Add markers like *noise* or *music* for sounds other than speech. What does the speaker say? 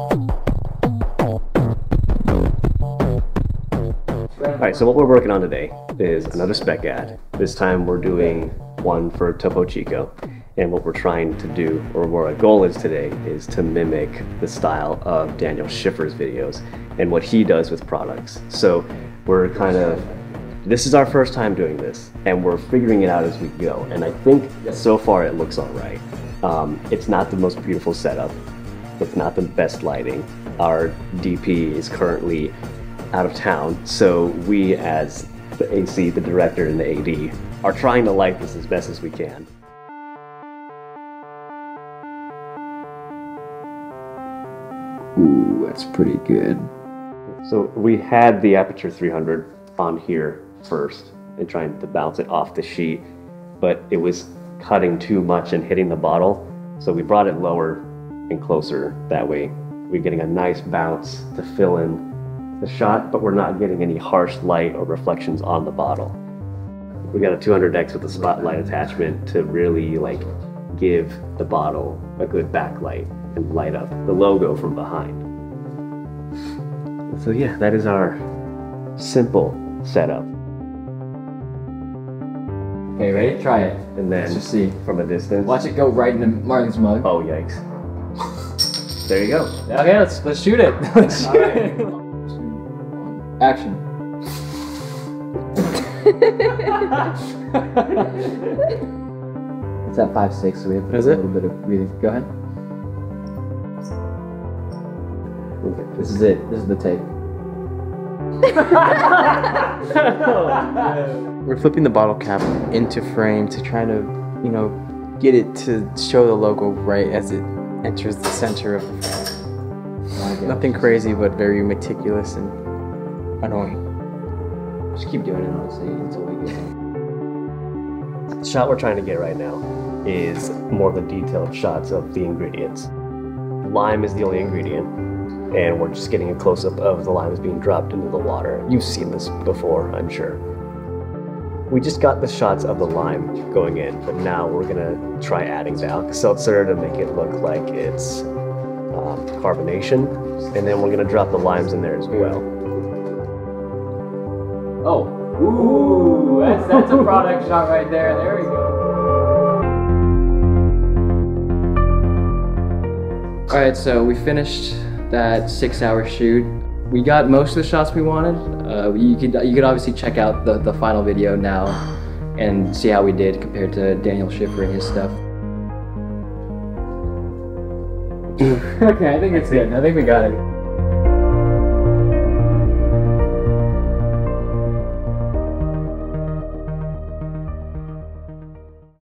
All right, so what we're working on today is another spec ad. This time we're doing one for Topo Chico. And what we're trying to do, or what our goal is today, is to mimic the style of Daniel Schiffer's videos and what he does with products. So we're kind of, this is our first time doing this, and we're figuring it out as we go. And I think so far it looks all right. Um, it's not the most beautiful setup. It's not the best lighting. Our DP is currently out of town, so we as the AC, the director, and the AD are trying to light this as best as we can. Ooh, that's pretty good. So we had the Aputure 300 on here first and trying to bounce it off the sheet, but it was cutting too much and hitting the bottle. So we brought it lower and closer that way. We're getting a nice bounce to fill in the shot, but we're not getting any harsh light or reflections on the bottle. We got a 200X with a spotlight attachment to really like give the bottle a good backlight and light up the logo from behind. So yeah, that is our simple setup. Okay, ready? Try it. And then Let's just see. from a distance. Watch it go right into Martin's mug. Oh yikes. There you go. Okay, let's let's shoot it. *laughs* Let's shoot Alright. it. Action. *laughs* it's at five six, so we have Is do a it? little bit of breathing. Go ahead. This is it. This is the take. *laughs* We're flipping the bottle cap into frame to try to, you know, get it to show the logo right as it enters the center of the frame. Nothing crazy, but very meticulous and annoying. Just keep doing it, honestly, until we get it. The shot we're trying to get right now is more of the detailed shots of the ingredients. Lime is the only ingredient, and we're just getting a close up of the limes being dropped into the water. You've seen this before, I'm sure. We just got the shots of the lime going in, but now we're gonna try adding the Alka-Seltzer to make it look like it's um, carbonation, and then we're gonna drop the limes in there as well. Oh. Ooh, that's that's a product shot right there. There we go. All right, so we finished that six-hour shoot. We got most of the shots we wanted. Uh, you could you could obviously check out the the final video now and see how we did compared to Daniel Schiffer and his stuff. *laughs* okay, I think it's good. I think we got it.